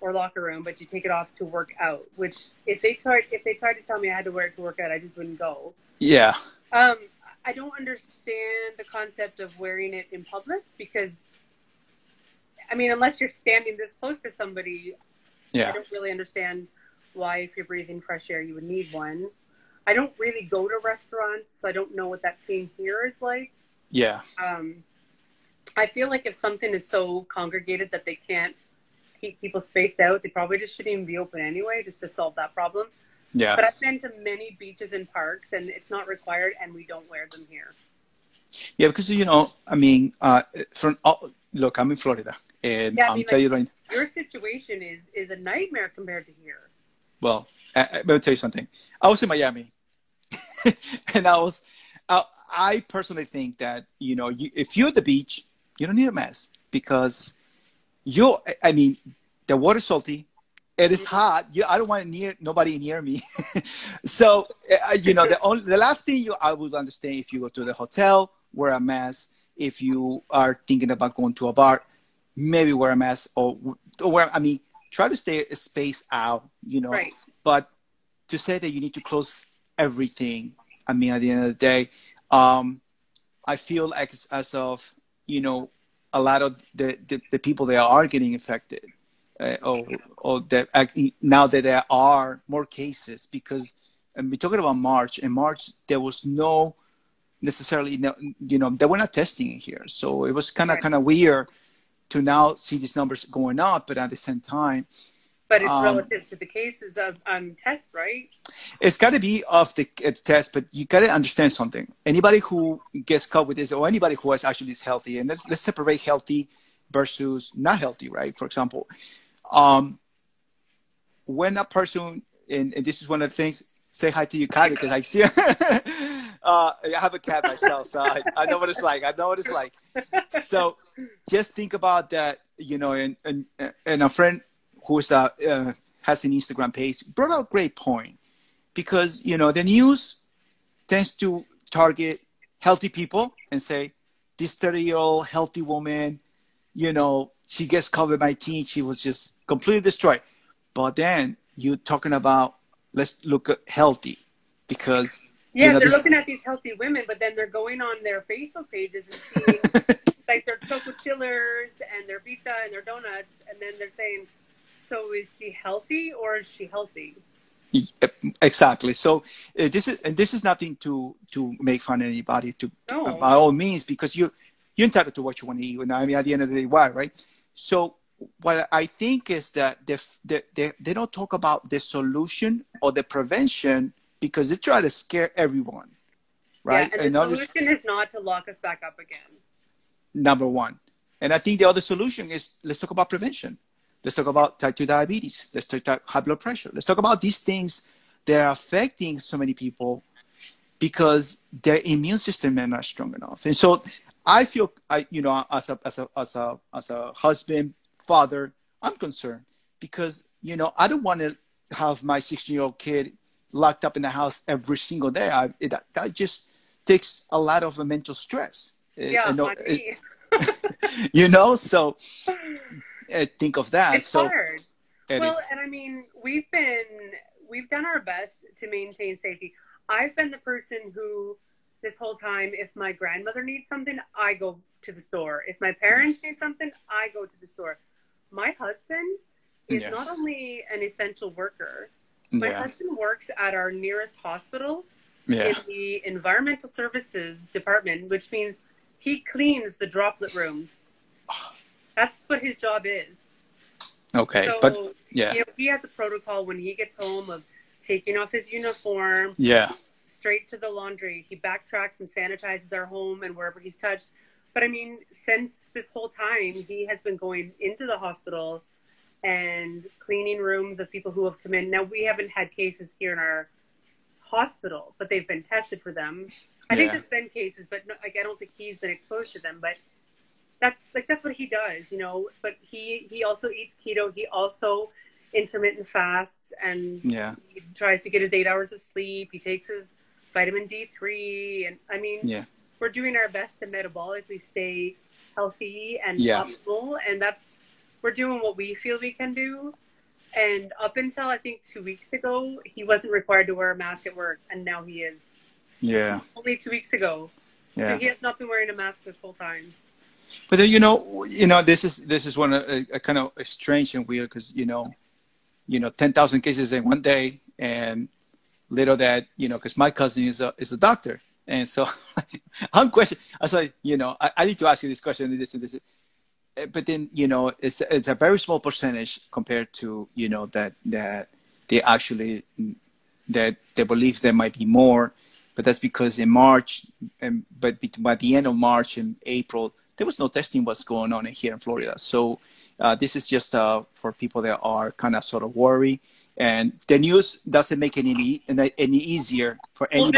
or locker room, but you take it off to work out. Which if they tried if they tried to tell me I had to wear it to work out, I just wouldn't go. Yeah. Um, I don't understand the concept of wearing it in public because, I mean, unless you're standing this close to somebody, yeah. I don't really understand why, if you're breathing fresh air, you would need one. I don't really go to restaurants, so I don't know what that scene here is like. Yeah. Um, I feel like if something is so congregated that they can't keep people spaced out, they probably just shouldn't even be open anyway, just to solve that problem. Yeah. But I've been to many beaches and parks, and it's not required, and we don't wear them here. Yeah, because you know, I mean, uh, from oh, look, I'm in Florida, and yeah, I am mean, telling like, you right. Your situation is is a nightmare compared to here. Well, I, will tell you something. I was in Miami, and I was, uh, I personally think that you know, you, if you're at the beach, you don't need a mask because you. I mean, the water's salty it is hot. You, I don't want near nobody near me. so uh, you know the only the last thing you I would understand if you go to the hotel, wear a mask. If you are thinking about going to a bar, maybe wear a mask or, or wear. I mean, try to stay spaced out. You know, right. but to say that you need to close everything. I mean, at the end of the day, um, I feel like as, as of you know a lot of the, the, the people that are getting affected uh, or, or that now that there are more cases because and we're talking about March. In March, there was no necessarily know, you know they were not testing it here so it was kind of Right. kind of weird to now see these numbers going up but at the same time But it's Um, relative to the cases of um, tests, right? it's got to be off the uh, test but you got to understand something anybody who gets caught with this or anybody who is actually is healthy and let's, let's separate healthy versus not healthy right for example um, when a person and, and this is one of the things say hi to your cat because i see uh, i have a cat myself so I, I know what it's like i know what it's like. So just think about that you know and and, and a friend who's uh, uh, has an instagram page brought out a great point because you know the news tends to target healthy people and say this 30 year old healthy woman you know she gets covid-19 she was just completely destroyed but then you're talking about let's look at healthy because Yeah, you know, they're this- looking at these healthy women, but then they're going on their Facebook pages and seeing like their choco chillers and their pizza and their donuts, and then they're saying, "So is she healthy or is she healthy?" exactly so uh, this is and this is nothing to to make fun of anybody to No. by all means because you you're entitled to what you want to eat and i mean at the end of the day why right so what i think is that they, they, they, they don't talk about the solution or the prevention because they try to scare everyone right Yeah, and the solution is not to lock us back up again. number one. And I think the other solution is let's talk about prevention. Let's talk about type 2 diabetes. Let's talk about high blood pressure. Let's talk about these things that are affecting so many people because their immune system is not strong enough. And so I feel, I, you know, as a, as a, as a, as a husband, father, I'm concerned because, you know, I don't want to have my 16 year old kid locked up in the house every single day. I, it, that, just takes a lot of mental stress. Yeah, I know, on you know so uh, think of that it's so hard. it well, is- and I mean, we've been we've done our best to maintain safety. I've been the person who, this whole time, if my grandmother needs something, I go to the store. If my parents need something, I go to the store. My husband is Yeah. not only an essential worker. My yeah husband works at our nearest hospital yeah in the environmental services department, which means he cleans the droplet rooms. That's what his job is. okay So, but yeah you know, he has a protocol when he gets home of taking off his uniform, yeah straight to the laundry. He backtracks and sanitizes our home and wherever he's touched. But I mean, since this whole time, he has been going into the hospital and cleaning rooms of people who have come in. Now, we haven't had cases here in our hospital, but they've been tested for them. I think there's been cases, but no, like I don't think he's been exposed to them. But that's like that's what he does, you know. But he he also eats keto. He also intermittent fasts and yeah he tries to get his eight hours of sleep. He takes his vitamin D3. And I mean, yeah we're doing our best to metabolically stay healthy and Yeah. optimal. And that's, we're doing what we feel we can do. And up until I think two weeks ago, he wasn't required to wear a mask at work. And now he is. yeah Only two weeks ago. So he has not been wearing a mask this whole time. but then you know you know this is this is one of a, a kind of a strange and weird because you know you know 10,000 cases in one day and little that you know because my cousin is a is a doctor and so I'm question I was like you know I, I need to ask you this question and this and this. Uh, but then you know it's it's a very small percentage compared to you know that that they actually that they believe there might be more but that's because in March and but by the end of March and April there was no testing what's going on here in Florida. So uh, this is just uh, for people that are kind of sort of worried. And the news doesn't make it any any easier for Well,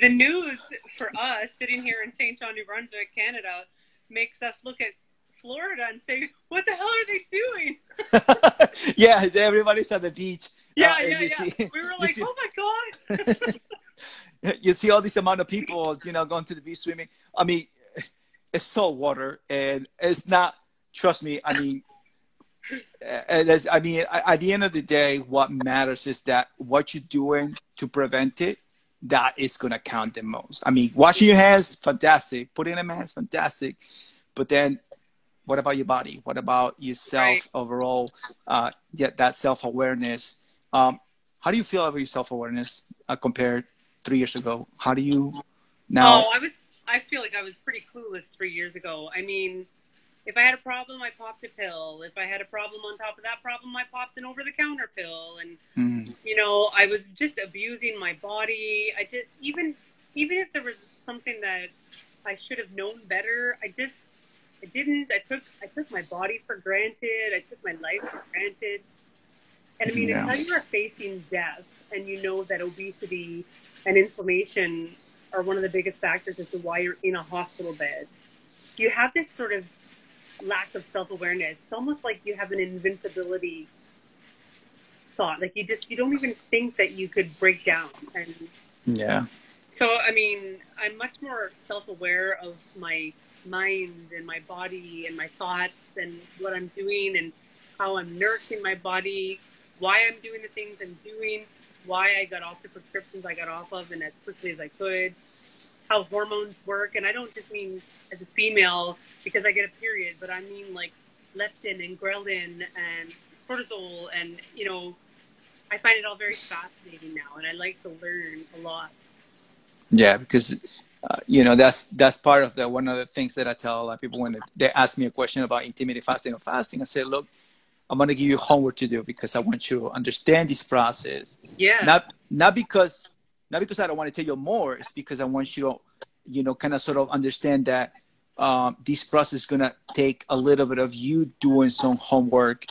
the- news for us sitting here in St. John, New Brunswick, Canada, makes us look at Florida and say, what the hell are they doing? yeah everybody's at the beach Yeah, Uh, yeah, yeah. see- we were like, see- oh my god. you see all this amount of people, you know, going to the beach swimming. I mean, it's salt water, and it's not. Trust me. I mean, as, I mean, at the end of the day, what matters is that what you're doing to prevent it. That is gonna count the most. I mean, washing your hands, fantastic. Putting a mask, fantastic. But then, what about your body? What about yourself Right. overall? Uh, get that self awareness. Um, how do you feel about your self awareness uh, compared three years ago? How do you Now, oh, I was. I feel like I was pretty clueless three years ago. I mean, if I had a problem, I popped a pill. If I had a problem on top of that problem, I popped an over-the-counter pill, and mm, you know, I was just abusing my body. I just even even if there was something that I should have known better, I just I didn't. I took I took my body for granted. I took my life for granted. And I mean, Yeah. until you are facing death and you know that obesity and inflammation are one of the biggest factors as to why you're in a hospital bed, you have this sort of lack of self awareness. It's almost like you have an invincibility thought. Like you just you don't even think that you could break down. And yeah, so I mean, I'm much more self aware of my mind and my body and my thoughts and what I'm doing and how I'm nourishing my body, why I'm doing the things I'm doing, why I got off the prescriptions I got off of and as quickly as I could, how hormones work. And I don't just mean as a female because I get a period, but I mean like leptin and ghrelin and cortisol and, you know, I find it all very fascinating now and I like to learn a lot. yeah, because uh, you know that's that's part of the one of the things that I tell a lot of people when they ask me a question about intermittent fasting or fasting. I say, look, I'm going to give you homework to do because I want you to understand this process. Yeah. Not not because not because I don't want to tell you more. It's because I want you to, you know, kind of sort of understand that um, this process is going to take a little bit of you doing some homework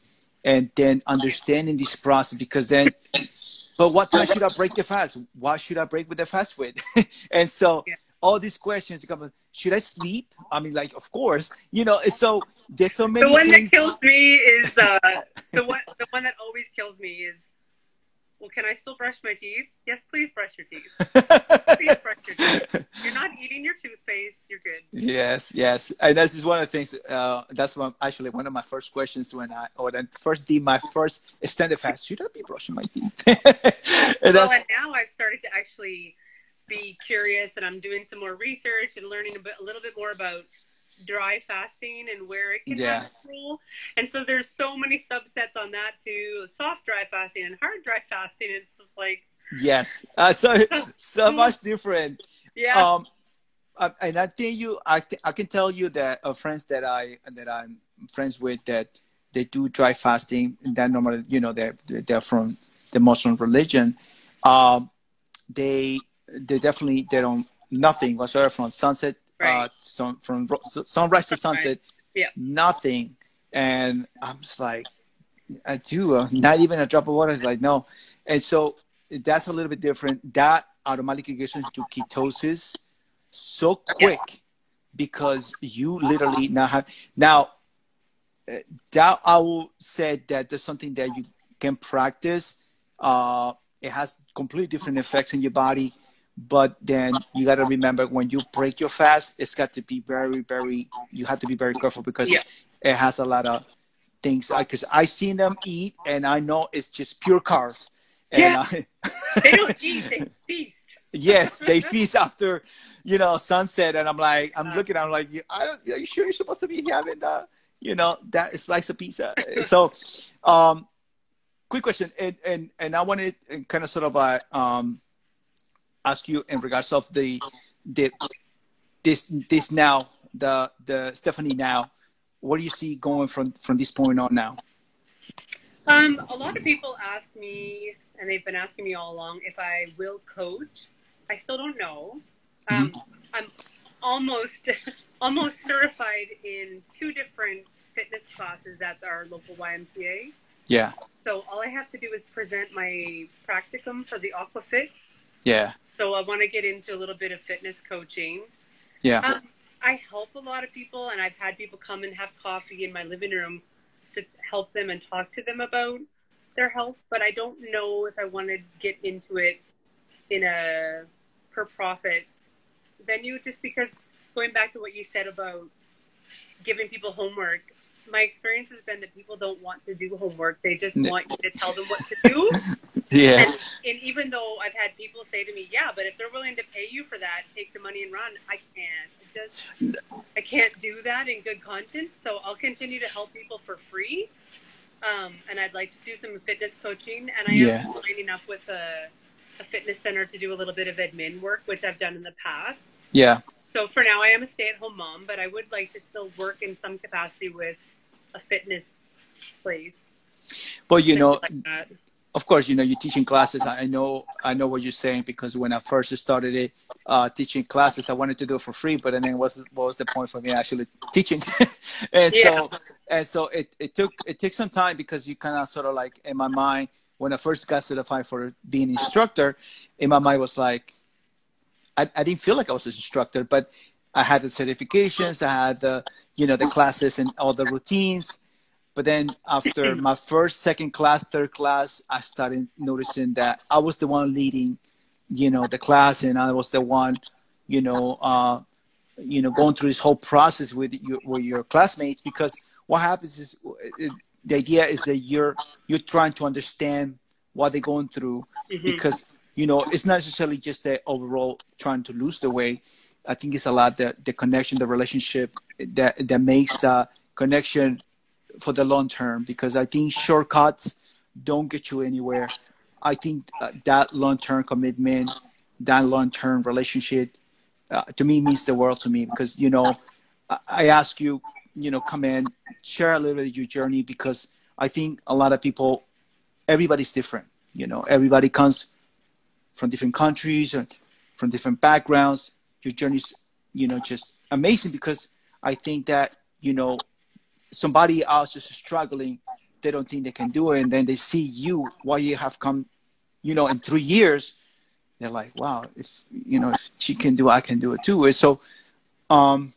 and then understanding this process because then but what time should I break the fast? Why should I break with the fast with? and so Yeah. all these questions come. Should I sleep? I mean, like, of course, you know. So there's so many the one that kills me is uh, the one. The one that always kills me is. Well, can I still brush my teeth? Yes, please brush your teeth. Please brush your teeth. You're not eating your toothpaste. You're good. yes, yes, and this is one of the things. Uh, that's one actually one of my first questions when I or then first did my first extended fast. Should I be brushing my teeth? and Well, and now I've started to actually be curious, and I'm doing some more research and learning a, bit, a little bit more about dry fasting and where it can Yeah. have role. And so there's so many subsets on that too: soft dry fasting and hard dry fasting. It's just like, yes, uh, so so much different. yeah, um I- and i think you i th- i can tell you that uh, friends that i that i'm friends with that they do dry fasting and that normally you know they're they're from the muslim religion um they they definitely they don't nothing whatsoever from sunset uh Right. sun, from sunrise to sunset Yeah. nothing. And i'm just like i do uh, not even a drop of water. Is like no. And so that's a little bit different. That automatically gets into ketosis so quick because you literally now have now uh, that i will say that there's something that you can practice. Uh it has completely different effects in your body but then you got to remember when you break your fast it's got to be very very you have to be very careful because Yeah. it has a lot of things because i seen them eat and i know it's just pure carbs and Yeah. I, they don't eat; they feast. yes, they feast after, you know, sunset, and I'm like, I'm Uh. looking, I'm like, I don't, are you sure you're supposed to be having that? You know, that slice of pizza. so, um, quick question, and and and I wanted to kind of sort of a um, ask you in regards of the the this this now the the Stephanie now. What do you see going from from this point on now? Um, a lot of people ask me, and they've been asking me all along, if I will coach. I still don't know. Um, I'm almost almost certified in two different fitness classes at our local YMCA. Yeah, So all I have to do is present my practicum for the Aquafit. yeah, So I want to get into a little bit of fitness coaching. yeah, Um, I help a lot of people, and I've had people come and have coffee in my living room to help them and talk to them about their health. But I don't know if I want to get into it in a per profit venue, just because going back to what you said about giving people homework. My experience has been that people don't want to do homework; they just want you to tell them what to do. yeah, And, and even though I've had people say to me, "Yeah, but if they're willing to pay you for that, take the money and run," I can't. It just, I can't do that in good conscience. So I'll continue to help people for free. Um, and I'd like to do some fitness coaching, and I Yeah. am lining up with a, a fitness center to do a little bit of admin work, which I've done in the past. Yeah. So for now, I am a stay-at-home mom, but I would like to still work in some capacity with a fitness place. But you know, like of course, you know, you're teaching classes. I know, I know what you're saying because when I first started it, uh, teaching classes, I wanted to do it for free, but then what's what was the point for me actually teaching? and yeah. so, and so it, it took it took some time because you kind of sort of like in my mind when I first got certified for being an instructor, in my mind was like, I, I didn't feel like I was an instructor, but I had the certifications, I had the you know the classes and all the routines but then after my first, second class, third class, I started noticing that I was the one leading, you know, the class, and I was the one, you know, uh, you know, going through this whole process with your with your classmates. Because what happens is, it, the idea is that you're you're trying to understand what they're going through, mm-hmm. because you know it's not necessarily just the overall trying to lose the weight. I think it's a lot the the connection, the relationship that that makes the connection for the long term because I think shortcuts don't get you anywhere. I think uh, that long term commitment, that long term relationship, uh, to me means the world to me because you know, I, I ask you, you know, come in, share a little bit of your journey because I think a lot of people, everybody's different. You know, everybody comes from different countries or from different backgrounds. Your journey's, you know, just amazing because I think that you know somebody else is struggling, they don't think they can do it, and then they see you what you have come, you know, in three years, they're like, wow, if you know, if she can do, it, I can do it too. And so, um,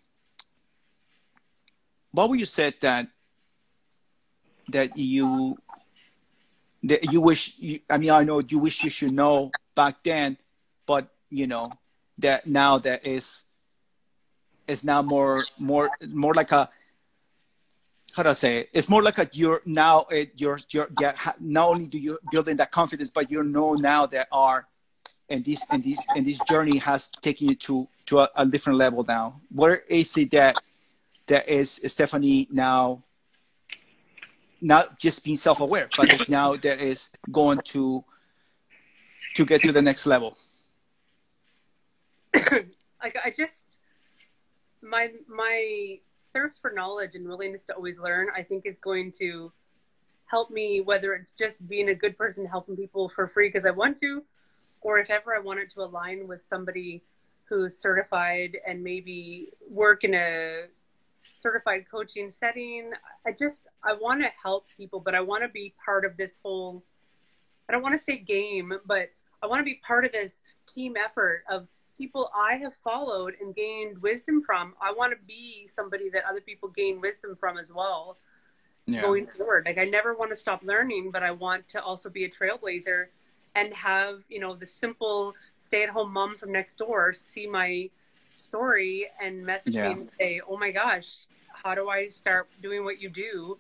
what would you said that that you that you wish you, I mean I know you wish you should know back then, but you know that now that is is now more more more like a how do I say it? It's more like a you're now it, you're you're yeah, not only do you building that confidence, but you know now there are and this and this and this journey has taken you to to a, a different level now. Where is it that that is Stephanie now not just being self-aware, but now there is going to to get to the next level? like I just my my thirst for knowledge and willingness to always learn, I think is going to help me, whether it's just being a good person, helping people for free because I want to, or if ever I wanted to align with somebody who's certified and maybe work in a certified coaching setting. I just, I want to help people, but I want to be part of this whole, I don't want to say game, but I want to be part of this team effort of people I have followed and gained wisdom from, I want to be somebody that other people gain wisdom from as well yeah. going forward. Like I never want to stop learning, but I want to also be a trailblazer and have, you know, the simple stay at home mom from next door see my story and message yeah. me and say, Oh my gosh, how do I start doing what you do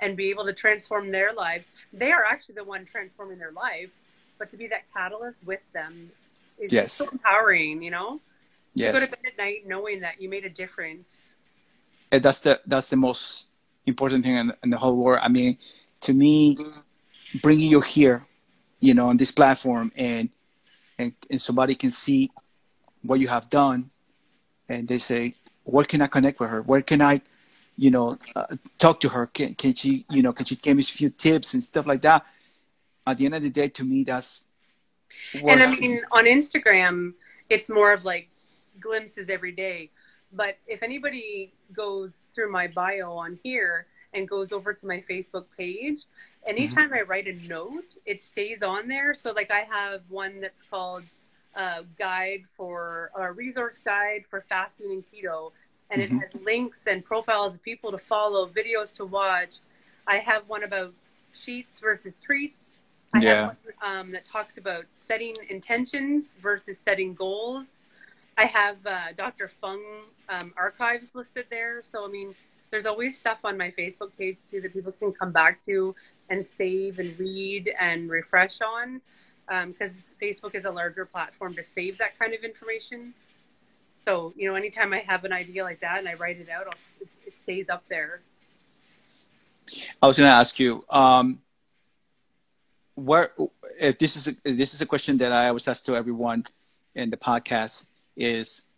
and be able to transform their life? They are actually the one transforming their life, but to be that catalyst with them is yes. so empowering, you know? Yes. You go to bed at night knowing that you made a difference. And that's the that's the most important thing in, in the whole world. I mean, to me, bringing you here, you know, on this platform, and and and somebody can see what you have done, and they say, where can I connect with her? Where can I, you know, uh, talk to her? Can can she, you know, can she give me a few tips and stuff like that? At the end of the day, to me, that's and I mean, on Instagram, it's more of like glimpses every day. But if anybody goes through my bio on here and goes over to my Facebook page, anytime mm-hmm. I write a note, it stays on there. So, like, I have one that's called uh, guide for a resource guide for fasting and keto, and mm-hmm. it has links and profiles of people to follow, videos to watch. I have one about sheets versus treats. I yeah. have one um, that talks about setting intentions versus setting goals. I have uh, Dr. Fung um, archives listed there. So, I mean, there's always stuff on my Facebook page too that people can come back to and save and read and refresh on because um, Facebook is a larger platform to save that kind of information. So, you know, anytime I have an idea like that and I write it out, it, it stays up there. I was going to ask you, um, where if this is a, this is a question that I always ask to everyone in the podcast is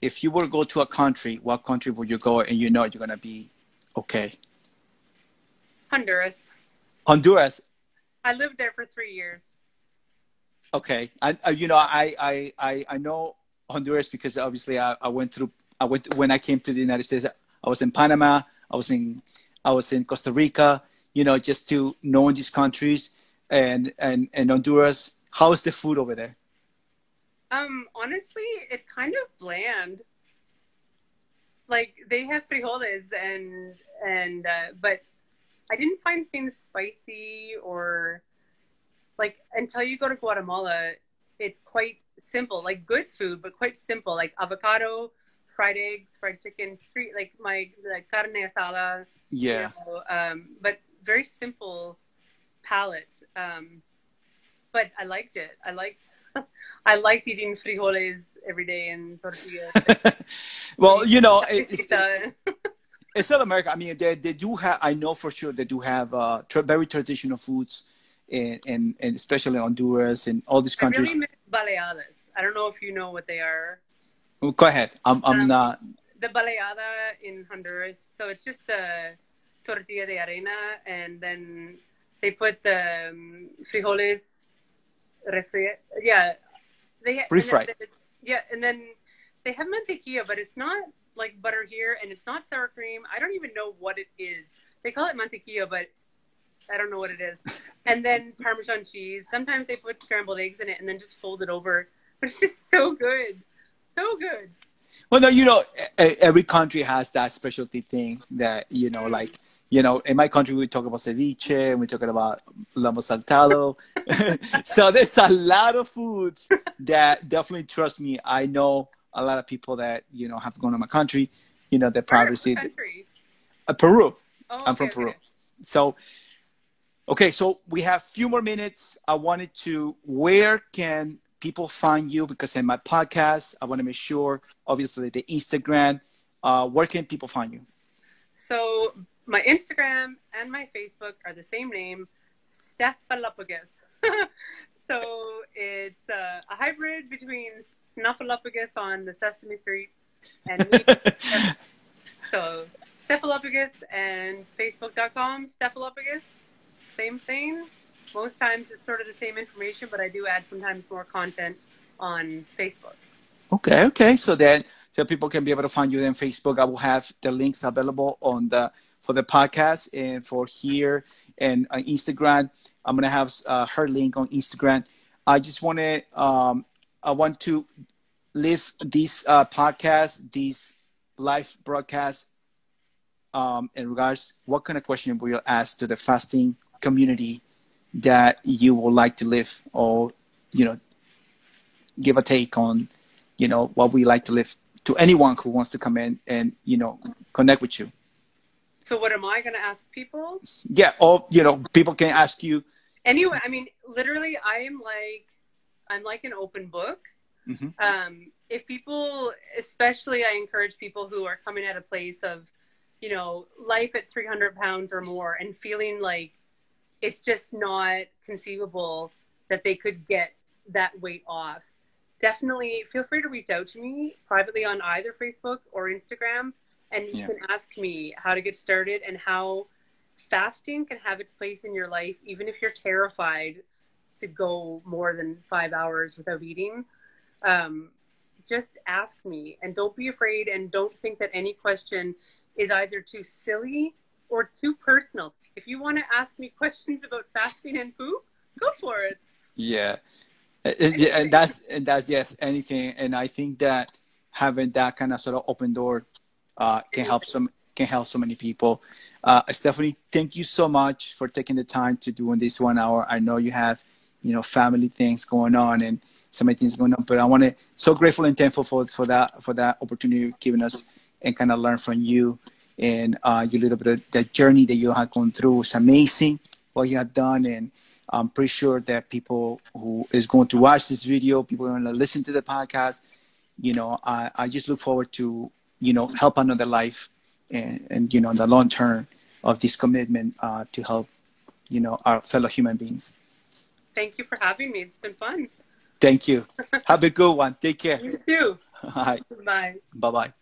if you were to go to a country, what country would you go and you know you're gonna be okay? Honduras. Honduras. I lived there for three years. Okay, I, I you know I, I I I know Honduras because obviously I, I went through I went when I came to the United States. I was in Panama. I was in I was in Costa Rica. You know, just to knowing these countries and and and Honduras. How is the food over there? Um, honestly, it's kind of bland. Like they have frijoles and and uh, but I didn't find things spicy or like until you go to Guatemala, it's quite simple, like good food, but quite simple, like avocado, fried eggs, fried chicken, street like my like carne asada. Yeah. You know, um, but very simple palate. Um, but I liked it. I liked I liked eating frijoles every day and tortillas. well, you know, it's, it's South America. I mean, they, they do have. I know for sure they do have uh, tra- very traditional foods, and, and and especially Honduras and all these countries. I really miss baleadas. I don't know if you know what they are. Well, go ahead. I'm I'm Um, not. The baleada in Honduras. So it's just the tortilla de harina, and then they put the um, frijoles refri. Yeah, they Refried. Yeah, and then they have mantequilla, but it's not like butter here, and it's not sour cream. I don't even know what it is. They call it mantequilla, but I don't know what it is. And then Parmesan cheese. Sometimes they put scrambled eggs in it and then just fold it over. But it's just so good, so good. Well, no, you know, every country has that specialty thing that you know, like you know, in my country we talk about ceviche, and we talking about lomo saltado. so there's a lot of foods that definitely trust me. I know a lot of people that you know have gone to my country. You know, they probably see country? uh, Peru. Oh, I'm from Peru. okay. So, okay, so we have a few more minutes. I wanted to, where can people find you? Because in my podcast, I want to make sure, obviously, the Instagram, uh, where can people find you? So my Instagram and my Facebook are the same name, Stefalupogus. so it's uh, a hybrid between Snuffleupagus on the Sesame Street and me. so Stefalupogus and Facebook.com, Stefalupogus, same thing. Most times it's sort of the same information, but I do add sometimes more content on Facebook. Okay, okay. So then, so people can be able to find you on Facebook. I will have the links available on the for the podcast and for here and on Instagram. I'm gonna have uh, her link on Instagram. I just want to um, I want to leave this uh, podcast, this live broadcast, um, in regards what kind of question will you ask to the fasting community that you would like to live or you know give a take on you know what we like to live to anyone who wants to come in and you know connect with you So what am I going to ask people? yeah or you know people can ask you anyway i mean literally i am like i'm like an open book Mhm. um if people especially i encourage people who are coming at a place of you know life at 300 pounds or more and feeling like it's just not conceivable that they could get that weight off definitely feel free to reach out to me privately on either facebook or instagram and you Yeah. can ask me how to get started and how fasting can have its place in your life, even if you're terrified to go more than five hours without eating. Um, just ask me and don't be afraid and don't think that any question is either too silly or too personal. If you want to ask me questions about fasting and poop, go for it. yeah and, that's and that's yes anything and i think that having that kind of sort of open door uh, can help some can help so many people. Uh, stephanie thank you so much for taking the time to doing this one hour. I know you have you know family things going on and so many things going on but i want to so grateful and thankful for for that for that opportunity you've given us and kind of learn from you and uh, your little bit of the journey that you have gone through. It's amazing what you have done and I'm pretty sure that people who is going to watch this video, people who are going to listen to the podcast, you know, I, I just look forward to, you know, help another life and, and you know, the long term of this commitment uh, to help, you know, our fellow human beings. Thank you for having me. It's been fun. Thank you. Have a good one. Take care. You too. Bye. Bye. Bye-bye.